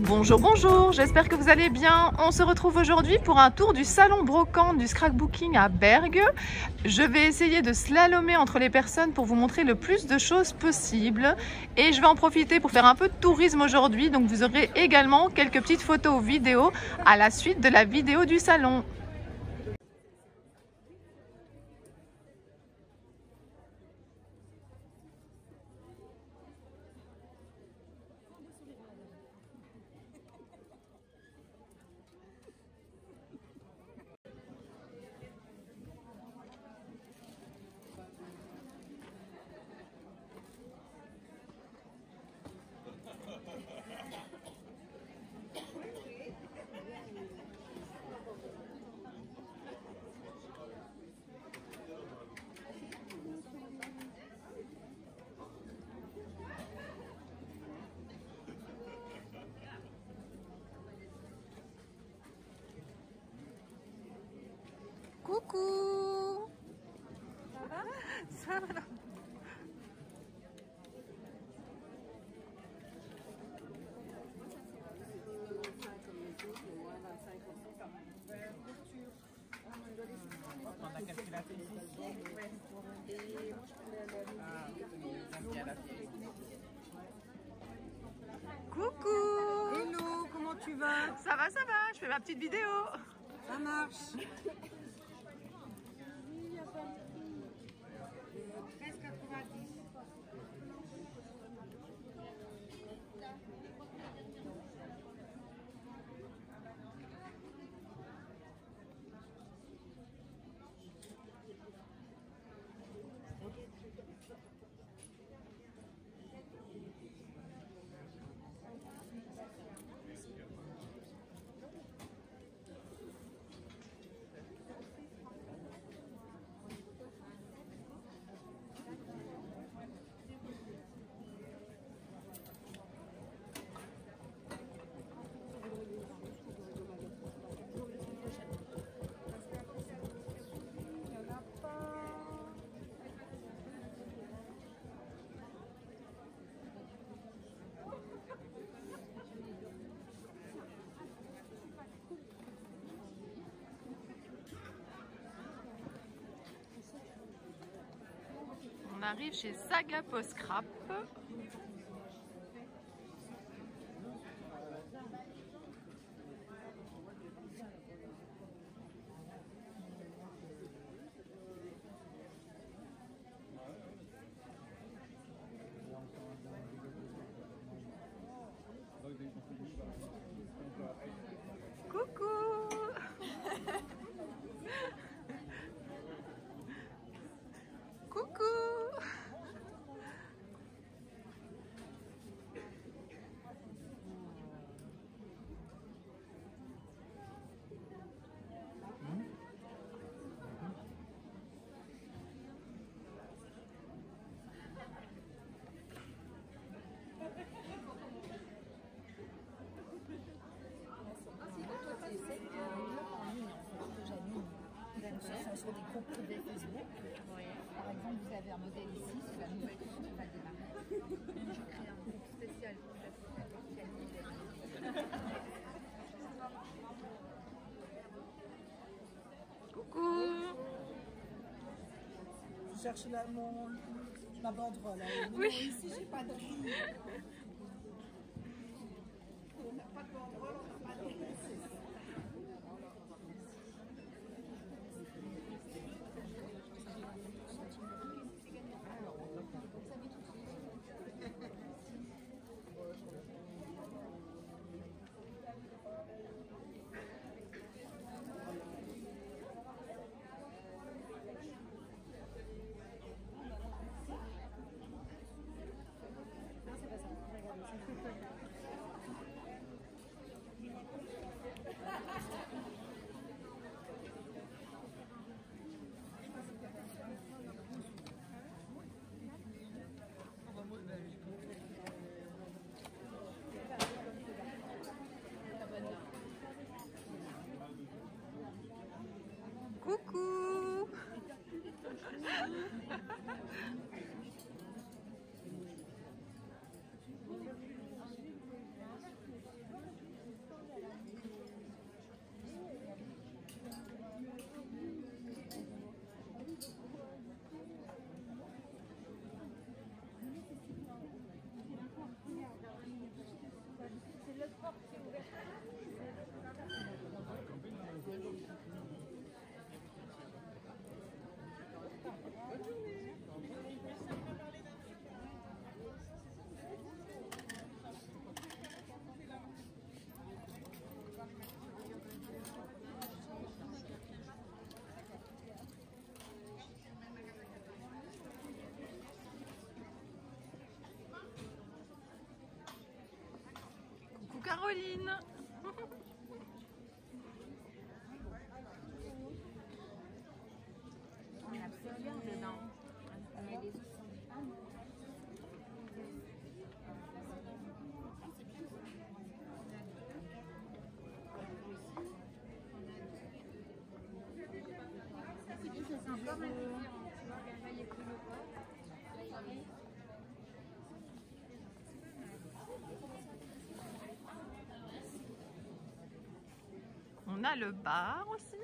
Bonjour, bonjour, j'espère que vous allez bien. On se retrouve aujourd'hui pour un tour du salon brocante du scrapbooking à Bergue. Je vais essayer de slalomer entre les personnes pour vous montrer le plus de choses possible. Et je vais en profiter pour faire un peu de tourisme aujourd'hui. Donc vous aurez également quelques petites photos ou vidéos à la suite de la vidéo du salon. Coucou Ça va Ça va Coucou Hello, comment tu vas Ça va, ça va, je fais ma petite vidéo Ça marche. On arrive chez Saga Post Scrap. Coucou Coucou Par exemple, vous avez un modèle ici, c'est la nouvelle qui va démarrer. Je crée un groupe spécial pour modèle. Coucou Je cherche la, mon, ma banderole. hein. Oui. Ici, j'ai pas de grille. Caroline. Le bar aussi.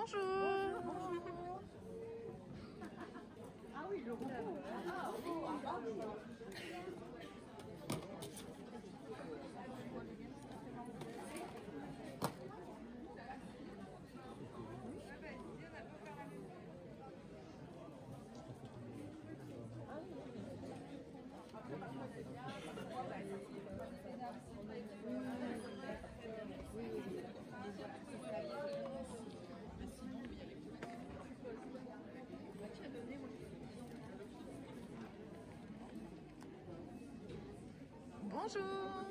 Bonjour. Bonjour.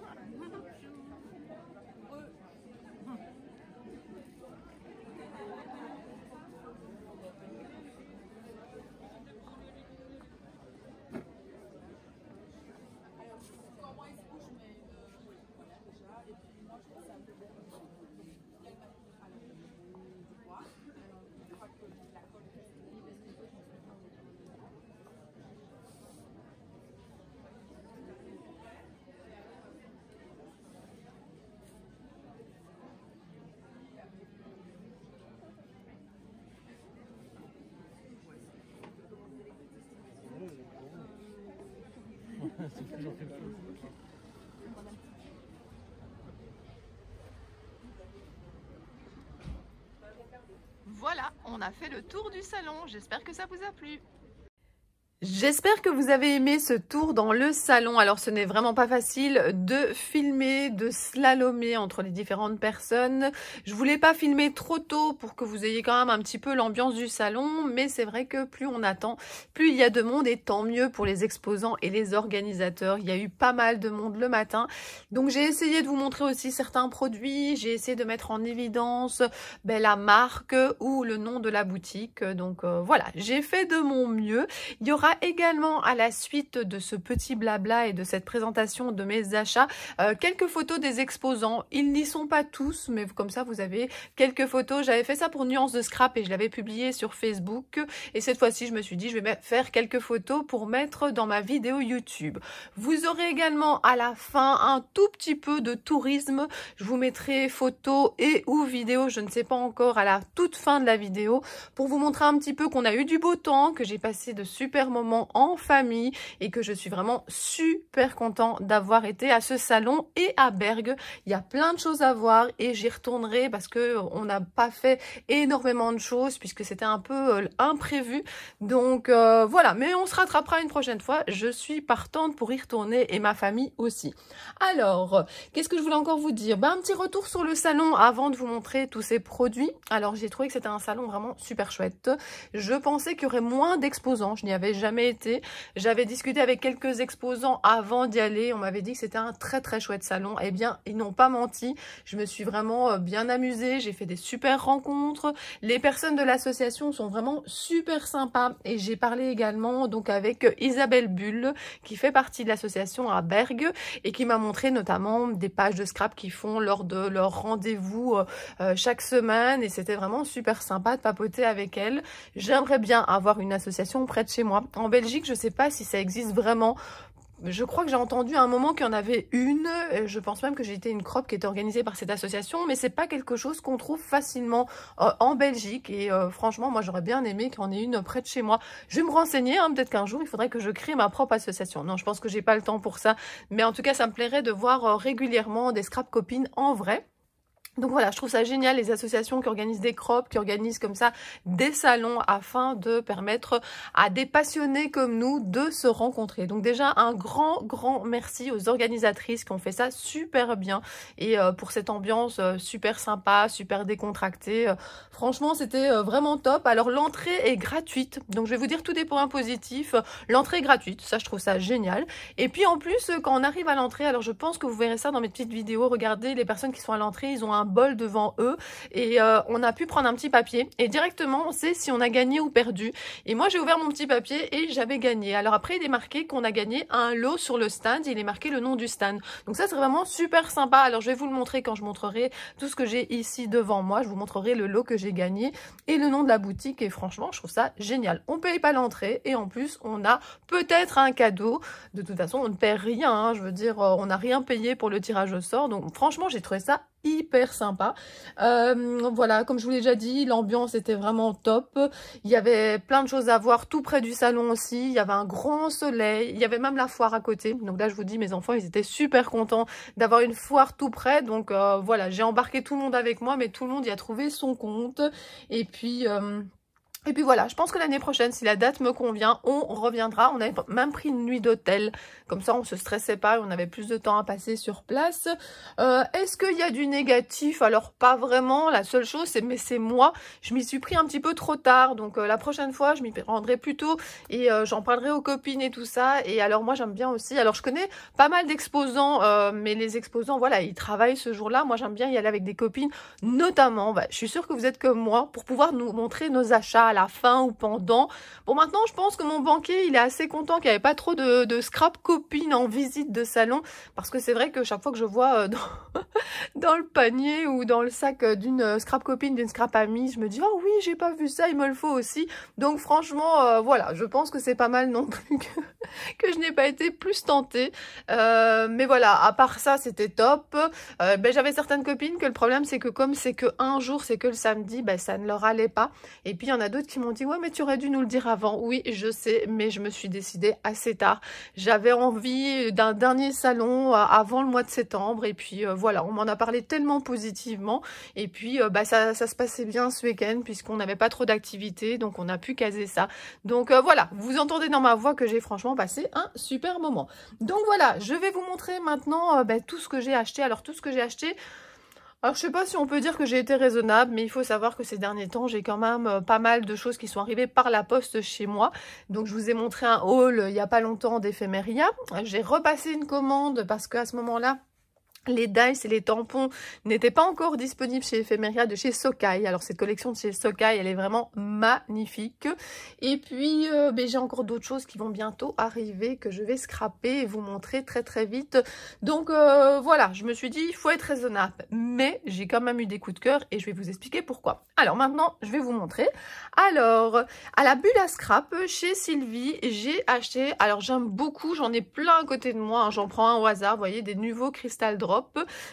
Voilà, on a fait le tour du salon. J'espère que ça vous a plu. J'espère que vous avez aimé ce tour dans le salon. Alors ce n'est vraiment pas facile de filmer, de slalomer entre les différentes personnes. Je voulais pas filmer trop tôt pour que vous ayez quand même un petit peu l'ambiance du salon, mais c'est vrai que plus on attend, plus il y a de monde et tant mieux pour les exposants et les organisateurs. Il y a eu pas mal de monde le matin. Donc j'ai essayé de vous montrer aussi certains produits, j'ai essayé de mettre en évidence ben, la marque ou le nom de la boutique. Donc euh, voilà, j'ai fait de mon mieux. Il y aura également à la suite de ce petit blabla et de cette présentation de mes achats euh, quelques photos des exposants. Ils n'y sont pas tous, mais comme ça vous avez quelques photos. J'avais fait ça pour Nuance de Scrap et je l'avais publié sur Facebook. Et cette fois-ci, je me suis dit, je vais faire quelques photos pour mettre dans ma vidéo YouTube. Vous aurez également à la fin un tout petit peu de tourisme. Je vous mettrai photos et ou vidéos, je ne sais pas encore, à la toute fin de la vidéo pour vous montrer un petit peu qu'on a eu du beau temps, que j'ai passé de super moments en famille et que je suis vraiment super content d'avoir été à ce salon et à Bergue. Il y a plein de choses à voir et j'y retournerai parce que on n'a pas fait énormément de choses puisque c'était un peu euh, imprévu. Donc euh, voilà, mais on se rattrapera une prochaine fois. Je suis partante pour y retourner et ma famille aussi. Alors, qu'est-ce que je voulais encore vous dire? Ben, Un petit retour sur le salon avant de vous montrer tous ces produits. Alors j'ai trouvé que c'était un salon vraiment super chouette. Je pensais qu'il y aurait moins d'exposants. Je n'y avais jamais été. J'avais discuté avec quelques exposants avant d'y aller. On m'avait dit que c'était un très très chouette salon. Eh bien, ils n'ont pas menti. Je me suis vraiment euh, bien amusée. J'ai fait des super rencontres. Les personnes de l'association sont vraiment super sympas. Et j'ai parlé également donc avec Isabelle Bulle qui fait partie de l'association à Bergue et qui m'a montré notamment des pages de scrap qu'ils font lors de leur rendez-vous euh, euh, chaque semaine. Et c'était vraiment super sympa de papoter avec elle. J'aimerais bien avoir une association près de chez moi. En Belgique, je ne sais pas si ça existe vraiment je crois que j'ai entendu à un moment qu'il y en avait une. Je pense même que j'ai été une crop qui était organisée par cette association, mais c'est pas quelque chose qu'on trouve facilement euh, en Belgique. Et euh, franchement, moi, j'aurais bien aimé qu'il y en ait une près de chez moi. Je vais me renseigner. Hein, Peut-être qu'un jour, il faudrait que je crée ma propre association. Non, je pense que j'ai pas le temps pour ça. Mais en tout cas, ça me plairait de voir euh, régulièrement des scrap copines en vrai. Donc voilà, je trouve ça génial, les associations qui organisent des crops, qui organisent comme ça des salons afin de permettre à des passionnés comme nous de se rencontrer. Donc déjà, un grand, grand merci aux organisatrices qui ont fait ça super bien et euh, pour cette ambiance euh, super sympa, super décontractée. Euh, franchement, c'était vraiment top. Alors l'entrée est gratuite, donc je vais vous dire tous des points positifs. L'entrée est gratuite, ça je trouve ça génial. Et puis en plus, quand on arrive à l'entrée, alors je pense que vous verrez ça dans mes petites vidéos, regardez les personnes qui sont à l'entrée, ils ont un bol devant eux et euh, on a pu prendre un petit papier et directement on sait si on a gagné ou perdu. Et moi j'ai ouvert mon petit papier et j'avais gagné. Alors après il est marqué qu'on a gagné un lot sur le stand, il est marqué le nom du stand. Donc ça c'est vraiment super sympa. Alors je vais vous le montrer quand je montrerai tout ce que j'ai ici devant moi. Je vous montrerai le lot que j'ai gagné et le nom de la boutique et franchement je trouve ça génial. On paye pas l'entrée et en plus on a peut-être un cadeau. De toute façon on ne perd rien, hein. je veux dire euh, on n'a rien payé pour le tirage au sort. Donc franchement j'ai trouvé ça hyper sympa. Euh, voilà, comme je vous l'ai déjà dit, l'ambiance était vraiment top. Il y avait plein de choses à voir tout près du salon aussi. Il y avait un grand soleil. Il y avait même la foire à côté. Donc là, je vous dis, mes enfants, ils étaient super contents d'avoir une foire tout près. Donc euh, voilà, j'ai embarqué tout le monde avec moi, mais tout le monde y a trouvé son compte. Et puis... Euh, et puis voilà, je pense que l'année prochaine, si la date me convient, on reviendra. On avait même pris une nuit d'hôtel. Comme ça, on se stressait pas et on avait plus de temps à passer sur place. Euh, Est-ce qu'il y a du négatif? Alors, pas vraiment. La seule chose, c'est mais c'est moi. Je m'y suis pris un petit peu trop tard. Donc, euh, la prochaine fois, je m'y rendrai plus tôt. Et euh, j'en parlerai aux copines et tout ça. Et alors, moi, j'aime bien aussi. Alors, je connais pas mal d'exposants. Mais les exposants, voilà, ils travaillent ce jour-là. Moi, j'aime bien y aller avec des copines. Notamment, bah, je suis sûre que vous êtes comme moi. Pour pouvoir nous montrer nos achats à la fin ou pendant. Bon, maintenant, je pense que mon banquier, il est assez content qu'il n'y avait pas trop de, scrap copines en visite de salon. Parce que c'est vrai que chaque fois que je vois euh, dans, le panier ou dans le sac euh, d'une euh, scrap copine, d'une scrap amie, je me dis, oh oui, j'ai pas vu ça, il me le faut aussi. Donc, franchement, voilà, je pense que c'est pas mal non plus que, je n'ai pas été plus tentée. Mais voilà, à part ça, c'était top. Ben, J'avais certaines copines que le problème, c'est que comme c'est que un jour, c'est que le samedi, ben, ça ne leur allait pas. Et puis, il y en a d'autres qui m'ont dit, ouais, mais tu aurais dû nous le dire avant. Oui, je sais, mais je me suis décidée assez tard. J'avais envie d'un dernier salon euh, avant le mois de septembre. Et puis, euh, voilà, on m'en a parlé tellement positivement. Et puis, euh, bah, ça, se passait bien ce week-end puisqu'on n'avait pas trop d'activités. Donc, on a pu caser ça. Donc, voilà, vous entendez dans ma voix que j'ai franchement passé un super moment. Donc, voilà, je vais vous montrer maintenant bah, tout ce que j'ai acheté. Alors, tout ce que j'ai acheté... Alors je sais pas si on peut dire que j'ai été raisonnable, mais il faut savoir que ces derniers temps, j'ai quand même euh, pas mal de choses qui sont arrivées par la poste chez moi. Donc je vous ai montré un haul il y a pas longtemps d'éphéméria. J'ai repassé une commande parce qu'à ce moment-là, les dice et les tampons n'étaient pas encore disponibles chez Ephemeria de chez Sokai. Alors cette collection de chez Sokai, elle est vraiment magnifique. Et puis euh, ben, j'ai encore d'autres choses qui vont bientôt arriver que je vais scraper et vous montrer très très vite. Donc euh, voilà, je me suis dit il faut être raisonnable. Mais j'ai quand même eu des coups de cœur et je vais vous expliquer pourquoi. Alors maintenant, je vais vous montrer. Alors, à la bulle à scrap, chez Sylvie, j'ai acheté, alors j'aime beaucoup, j'en ai plein à côté de moi, hein, j'en prends un au hasard, vous voyez, des nouveaux Crystal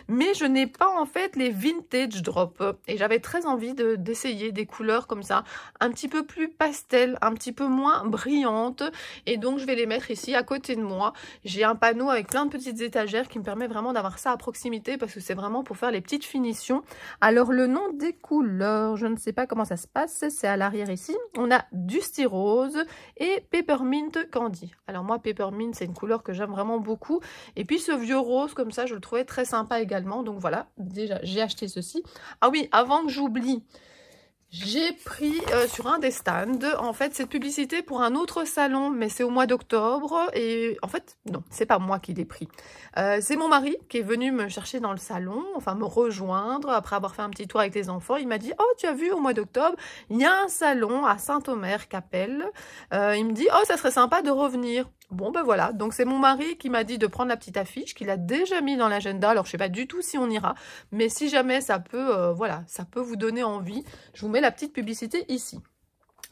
Mais je n'ai pas en fait les Vintage Drop. Et j'avais très envie d'essayer de, des couleurs comme ça, un petit peu plus pastel, un petit peu moins brillantes, et donc je vais les mettre ici à côté de moi. J'ai un panneau avec plein de petites étagères qui me permet vraiment d'avoir ça à proximité, parce que c'est vraiment pour faire les petites finitions. Alors le nom des couleurs, je ne sais pas comment ça se passe, c'est à l'arrière ici. On a Dusty Rose et Peppermint Candy. Alors moi, Peppermint, c'est une couleur que j'aime vraiment beaucoup. Et puis ce vieux rose, comme ça, je le trouvais très sympa également. Donc voilà, déjà, j'ai acheté ceci. Ah oui, avant que j'oublie, j'ai pris euh, sur un des stands, en fait, cette publicité pour un autre salon, mais c'est au mois d'octobre. Et en fait, non, c'est pas moi qui l'ai pris. Euh, c'est mon mari qui est venu me chercher dans le salon, enfin me rejoindre après avoir fait un petit tour avec les enfants. Il m'a dit, oh, tu as vu, au mois d'octobre, il y a un salon à Saint-Omer, Capelle. Euh, il me dit, oh, ça serait sympa de revenir. Bon, ben voilà. Donc, c'est mon mari qui m'a dit de prendre la petite affiche, qu'il a déjà mis dans l'agenda. Alors, je sais pas du tout si on ira, mais si jamais ça peut, euh, voilà, ça peut vous donner envie, je vous mets la petite publicité ici.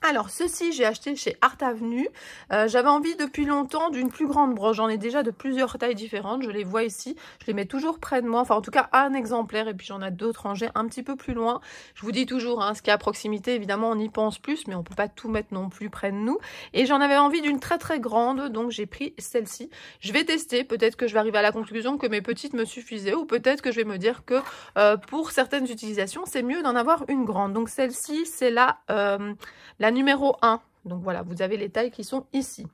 Alors, ceci, j'ai acheté chez Art Avenue. Euh, J'avais envie depuis longtemps d'une plus grande broche. J'en ai déjà de plusieurs tailles différentes. Je les vois ici. Je les mets toujours près de moi. Enfin, en tout cas, un exemplaire. Et puis, j'en ai d'autres rangés un petit peu plus loin. Je vous dis toujours, hein, ce qui est à proximité, évidemment, on y pense plus. Mais on peut pas tout mettre non plus près de nous. Et j'en avais envie d'une très très grande. Donc, j'ai pris celle-ci. Je vais tester. Peut-être que je vais arriver à la conclusion que mes petites me suffisaient. Ou peut-être que je vais me dire que euh, pour certaines utilisations, c'est mieux d'en avoir une grande. Donc, celle-ci, c'est la, euh, la numéro 1. Donc voilà, vous avez les tailles qui sont ici.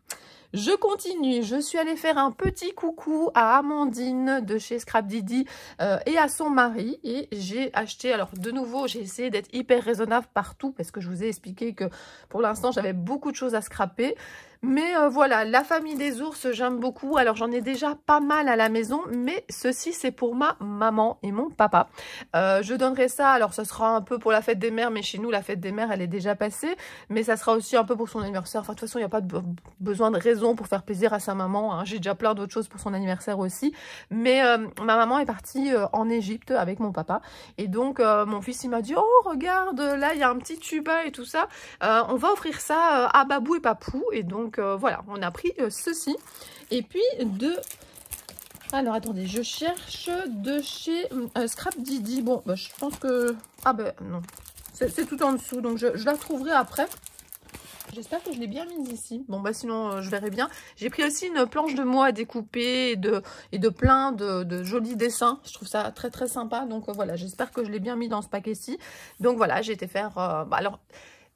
Je continue, je suis allée faire un petit coucou à Amandine de chez Scrap Didi euh, et à son mari et j'ai acheté, alors de nouveau j'ai essayé d'être hyper raisonnable partout parce que je vous ai expliqué que pour l'instant j'avais beaucoup de choses à scraper. Mais euh, voilà, la famille des ours, j'aime beaucoup. Alors, j'en ai déjà pas mal à la maison, mais ceci, c'est pour ma maman et mon papa. Euh, je donnerai ça, alors ce sera un peu pour la fête des mères, mais chez nous, la fête des mères, elle est déjà passée. Mais ça sera aussi un peu pour son anniversaire. Enfin, de toute façon, il n'y a pas besoin de raison pour faire plaisir à sa maman. Hein. J'ai déjà plein d'autres choses pour son anniversaire aussi. Mais euh, ma maman est partie en Égypte avec mon papa. Et donc, mon fils, il m'a dit, oh, regarde, là, il y a un petit tuba et tout ça. On va offrir ça à Babou et Papou. Et donc, donc euh, voilà, on a pris euh, ceci. Et puis de... Alors attendez, je cherche de chez euh, Scrap Didi. Bon, bah, je pense que... Ah ben non, c'est tout en dessous, donc je, la trouverai après. J'espère que je l'ai bien mise ici. Bon, bah sinon, je verrai bien. J'ai pris aussi une planche de mois à découper et de, plein de, jolis dessins. Je trouve ça très, très sympa. Donc, voilà, j'espère que je l'ai bien mis dans ce paquet-ci. Donc, voilà, j'ai été faire... Bah, alors,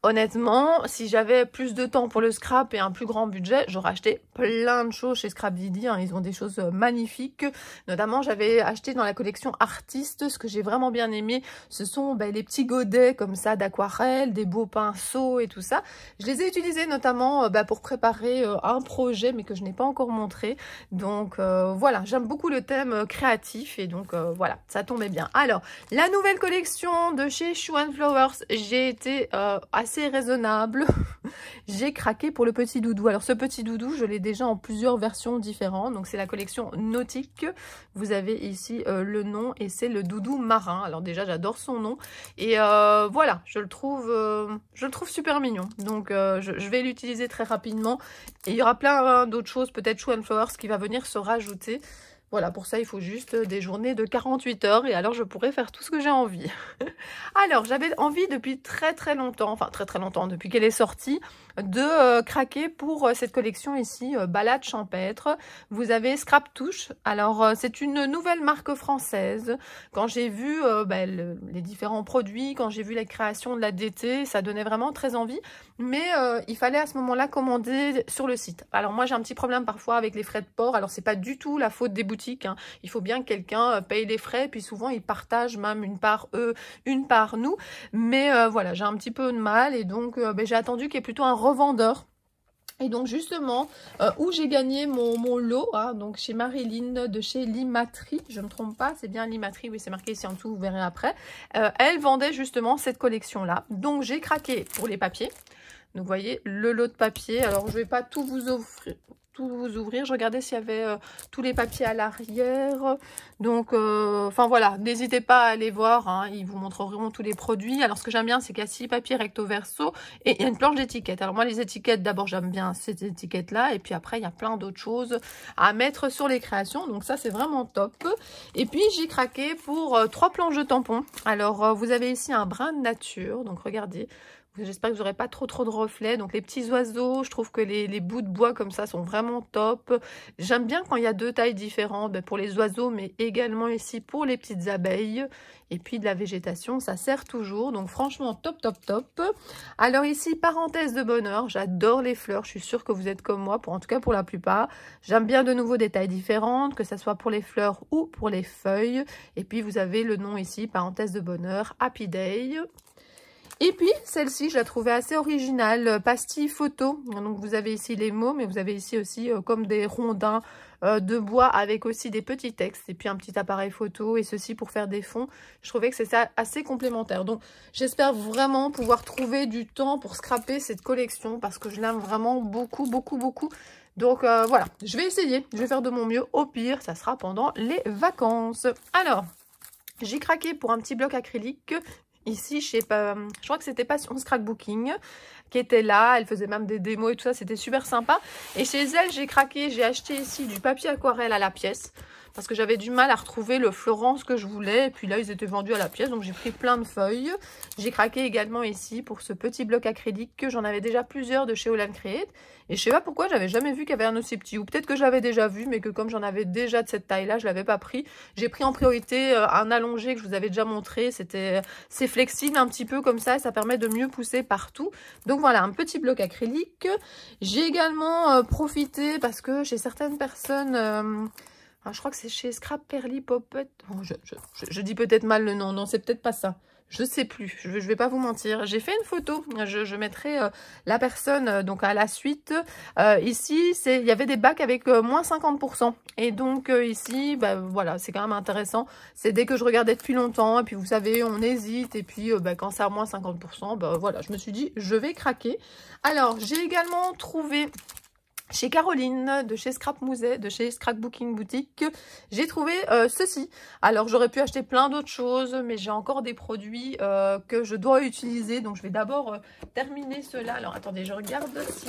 Honnêtement, si j'avais plus de temps pour le scrap et un plus grand budget, j'aurais acheté plein de choses chez Scrap Didi. Hein. Ils ont des choses euh, magnifiques. Notamment, j'avais acheté dans la collection Artistes, ce que j'ai vraiment bien aimé, ce sont ben, les petits godets comme ça d'aquarelle, des beaux pinceaux et tout ça. Je les ai utilisés notamment ben, pour préparer euh, un projet, mais que je n'ai pas encore montré. Donc euh, voilà, j'aime beaucoup le thème créatif et donc euh, voilà, ça tombait bien. Alors, la nouvelle collection de chez Shoe Flowers, j'ai été assez raisonnable. J'ai craqué pour le petit doudou. Alors ce petit doudou, je l'ai déjà en plusieurs versions différentes. Donc c'est la collection nautique. Vous avez ici euh, le nom et c'est le doudou marin. Alors déjà j'adore son nom. Et euh, voilà, je le trouve euh, je le trouve super mignon. Donc je, je, vais l'utiliser très rapidement. Et il y aura plein d'autres choses, peut-être Shoe and Flowers qui va venir se rajouter. Voilà, pour ça, il faut juste des journées de 48 heures et alors je pourrais faire tout ce que j'ai envie. alors, j'avais envie depuis très très longtemps, enfin très très longtemps, depuis qu'elle est sortie, de euh, craquer pour euh, cette collection ici, euh, Balade champêtre. Vous avez Scrap Touche. Alors, euh, c'est une nouvelle marque française. Quand j'ai vu euh, le, les différents produits, quand j'ai vu la création de la DT, ça donnait vraiment très envie. Mais euh, il fallait à ce moment-là commander sur le site. Alors, moi, j'ai un petit problème parfois avec les frais de port. Alors, c'est pas du tout la faute des boutiques. Hein. Il faut bien que quelqu'un paye les frais. Puis souvent, ils partagent même une part eux, une part nous. Mais voilà, j'ai un petit peu de mal. Et donc, bah, j'ai attendu qu'il y ait plutôt un revendeur et donc justement, euh, où j'ai gagné mon, lot, hein, donc chez Marilyn de chez Limaterie, je ne me trompe pas, c'est bien Limaterie, oui c'est marqué ici en dessous, vous verrez après. Euh, elle vendait justement cette collection-là. Donc j'ai craqué pour les papiers. Donc vous voyez, le lot de papier. Alors je ne vais pas tout vous offrir, tout vous ouvrir. Je regardais s'il y avait euh, tous les papiers à l'arrière. Donc, euh, enfin voilà, n'hésitez pas à aller voir. Hein, ils vous montreront tous les produits. Alors, ce que j'aime bien, c'est qu'il y a six papiers recto verso et il y a une planche d'étiquettes. Alors, moi, les étiquettes, d'abord, j'aime bien ces étiquettes-là. Et puis après, il y a plein d'autres choses à mettre sur les créations. Donc, ça, c'est vraiment top. Et puis, j'ai craqué pour euh, trois planches de tampons. Alors, vous avez ici un brin de nature. Donc, regardez. J'espère que n'aurez pas trop trop de reflets. Donc les petits oiseaux, je trouve que les, les, bouts de bois comme ça sont vraiment top. J'aime bien quand il y a deux tailles différentes ben, pour les oiseaux, mais également ici pour les petites abeilles. Et puis de la végétation, ça sert toujours. Donc franchement, top, top, top. Alors ici, parenthèse de bonheur, j'adore les fleurs. Je suis sûre que vous êtes comme moi, pour en tout cas pour la plupart. J'aime bien de nouveau des tailles différentes, que ce soit pour les fleurs ou pour les feuilles. Et puis vous avez le nom ici, parenthèse de bonheur, Happy Day. Et puis, celle-ci, je la trouvais assez originale, euh, pastille photo. Donc, vous avez ici les mots, mais vous avez ici aussi euh, comme des rondins euh, de bois avec aussi des petits textes et puis un petit appareil photo et ceci pour faire des fonds. Je trouvais que c'est assez complémentaire. Donc, j'espère vraiment pouvoir trouver du temps pour scraper cette collection parce que je l'aime vraiment beaucoup, beaucoup, beaucoup. Donc, voilà, je vais essayer. Je vais faire de mon mieux. Au pire, ça sera pendant les vacances. Alors, j'ai craqué pour un petit bloc acrylique ici chez, je crois que c'était Passion Scrapbooking qui était là, elle faisait même des démos et tout ça, c'était super sympa. Et chez elle, j'ai craqué, j'ai acheté ici du papier aquarelle à la pièce parce que j'avais du mal à retrouver le Florence que je voulais. Et puis là, ils étaient vendus à la pièce, donc j'ai pris plein de feuilles. J'ai craqué également ici pour ce petit bloc acrylique que j'en avais déjà plusieurs de chez Holland Create. Et je sais pas pourquoi, j'avais jamais vu qu'il y avait un aussi petit. Ou peut-être que j'avais déjà vu, mais que comme j'en avais déjà de cette taille-là, je l'avais pas pris. J'ai pris en priorité euh, un allongé que je vous avais déjà montré. C'était, C'est flexible un petit peu comme ça, ça permet de mieux pousser partout. Donc voilà, un petit bloc acrylique. J'ai également euh, profité, parce que chez certaines personnes... Euh, ah, je crois que c'est chez Scrap Perly Poppet. Je, dis peut-être mal le nom. Non, c'est peut-être pas ça. Je sais plus. Je ne vais pas vous mentir. J'ai fait une photo. Je, mettrai euh, la personne euh, donc à la suite. Euh, ici, il y avait des bacs avec moins 50%. Et donc ici, bah, voilà, c'est quand même intéressant. C'est dès que je regardais depuis longtemps. Et puis vous savez, on hésite. Et puis bah, quand c'est à moins 50%, bah, voilà, je me suis dit, je vais craquer. Alors, j'ai également trouvé chez Caroline, de chez Scrap Musée, de chez Scrapbooking Boutique, j'ai trouvé euh, ceci. Alors j'aurais pu acheter plein d'autres choses, mais j'ai encore des produits euh, que je dois utiliser. Donc je vais d'abord euh, terminer cela. Alors attendez, je regarde si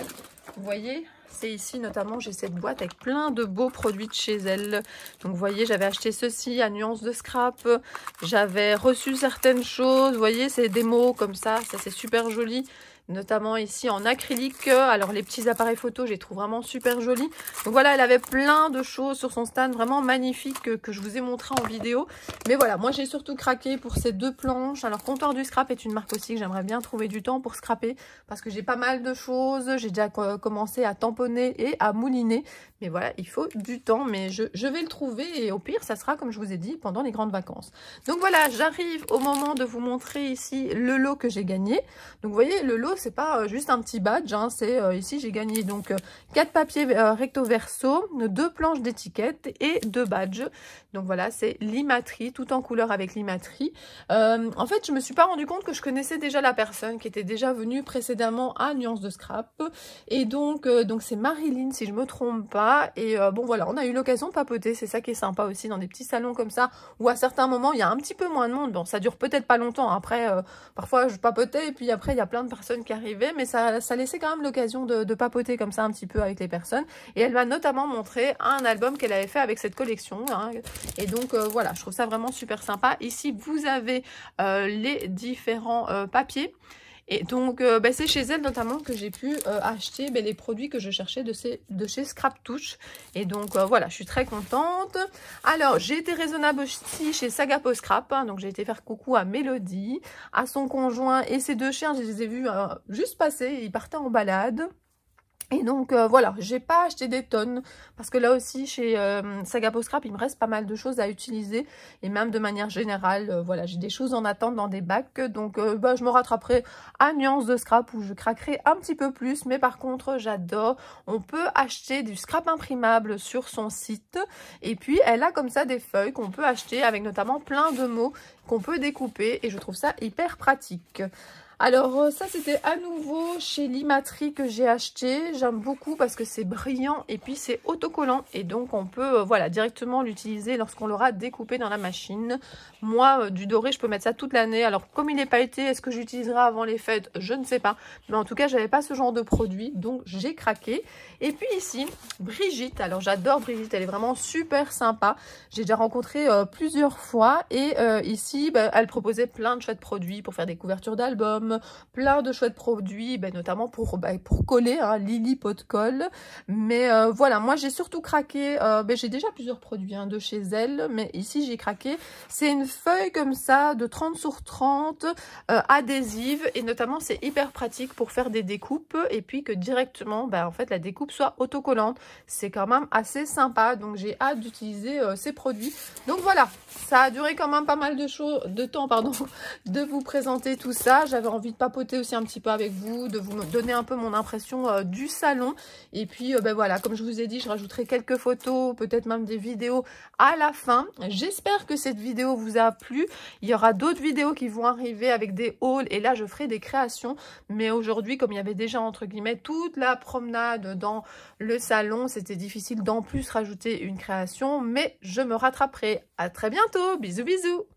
vous voyez, c'est ici notamment, j'ai cette boîte avec plein de beaux produits de chez elle. Donc vous voyez, j'avais acheté ceci à Nuance de Scrap. J'avais reçu certaines choses, vous voyez, c'est des mots comme ça, ça c'est super joli notamment ici en acrylique. Alors les petits appareils photo, je les trouve vraiment super jolis. Donc voilà, elle avait plein de choses sur son stand, vraiment magnifiques que, je vous ai montré en vidéo. Mais voilà, moi j'ai surtout craqué pour ces deux planches. Alors Comptoir du Scrap est une marque aussi que j'aimerais bien trouver du temps pour scraper parce que j'ai pas mal de choses. J'ai déjà commencé à tamponner et à mouliner. Mais voilà, il faut du temps, mais je, je vais le trouver et au pire, ça sera comme je vous ai dit pendant les grandes vacances. Donc voilà, j'arrive au moment de vous montrer ici le lot que j'ai gagné. Donc vous voyez, le lot c'est pas euh, juste un petit badge, hein, c'est euh, ici j'ai gagné donc euh, quatre papiers recto verso, deux planches d'étiquette et deux badges. Donc voilà, c'est l'imaterie, tout en couleur avec l'imaterie. en fait, je me suis pas rendu compte que je connaissais déjà la personne qui était déjà venue précédemment à Nuance de Scrap. Et donc, donc c'est Marilyn, si je me trompe pas. Et bon voilà, on a eu l'occasion de papoter, c'est ça qui est sympa aussi dans des petits salons comme ça, où à certains moments, il y a un petit peu moins de monde. Bon, ça dure peut-être pas longtemps. Après, parfois, je papotais et puis après, il y a plein de personnes qui mais ça, ça laissait quand même l'occasion de, papoter comme ça un petit peu avec les personnes. Et elle m'a notamment montré un album qu'elle avait fait avec cette collection. Hein. Et donc euh, voilà, je trouve ça vraiment super sympa. Ici, vous avez euh, les différents euh, papiers. Et donc, euh, bah, c'est chez elle notamment que j'ai pu euh, acheter bah, les produits que je cherchais de, chez Scrap Touch. Et donc, euh, voilà, je suis très contente. Alors, j'ai été raisonnable aussi chez Sagapo Scrap. Hein. donc, j'ai été faire coucou à Mélodie, à son conjoint et ses deux chiens. Je les ai vus juste passer. Ils partaient en balade. Et donc euh, voilà, j'ai pas acheté des tonnes parce que là aussi chez euh, Scrap, il me reste pas mal de choses à utiliser. Et même de manière générale, euh, voilà, j'ai des choses en attente dans des bacs. Donc bah, je me rattraperai à Nuance de Scrap où je craquerai un petit peu plus. Mais par contre j'adore, on peut acheter du scrap imprimable sur son site. Et puis elle a comme ça des feuilles qu'on peut acheter avec notamment plein de mots qu'on peut découper. Et je trouve ça hyper pratique. Alors euh, ça c'était à nouveau chez Limaterie que j'ai acheté. J'aime beaucoup parce que c'est brillant et puis c'est autocollant. Et donc on peut euh, voilà directement l'utiliser lorsqu'on l'aura découpé dans la machine. Moi euh, du doré je peux mettre ça toute l'année. Alors comme il n'est pas été, est-ce que j'utiliserai avant les fêtes? Je ne sais pas. Mais en tout cas j'avais pas ce genre de produit donc j'ai craqué. Et puis ici Brigitte. Alors j'adore Brigitte, elle est vraiment super sympa. J'ai déjà rencontré plusieurs fois et ici bah, elle proposait plein de chouettes produits pour faire des couvertures d'albums plein de chouettes produits, ben, notamment pour, ben, coller, hein, Lily pot de colle. Mais euh, voilà, moi j'ai surtout craqué, euh, ben, j'ai déjà plusieurs produits hein, de chez elle, mais ici j'ai craqué. C'est une feuille comme ça de 30 sur 30 euh, adhésive et notamment c'est hyper pratique pour faire des découpes et puis que directement, ben, en fait la découpe soit autocollante. C'est quand même assez sympa, donc j'ai hâte d'utiliser ces produits. Donc voilà, ça a duré quand même pas mal de, de temps pardon, de vous présenter tout ça. J'avais envie de papoter aussi un petit peu avec vous, de vous donner un peu mon impression euh, du salon. Et puis, euh, ben voilà, comme je vous ai dit, je rajouterai quelques photos, peut-être même des vidéos à la fin. J'espère que cette vidéo vous a plu. Il y aura d'autres vidéos qui vont arriver avec des hauls et là, je ferai des créations. Mais aujourd'hui, comme il y avait déjà, entre guillemets, toute la promenade dans le salon, c'était difficile d'en plus rajouter une création. Mais je me rattraperai. À très bientôt. Bisous, bisous.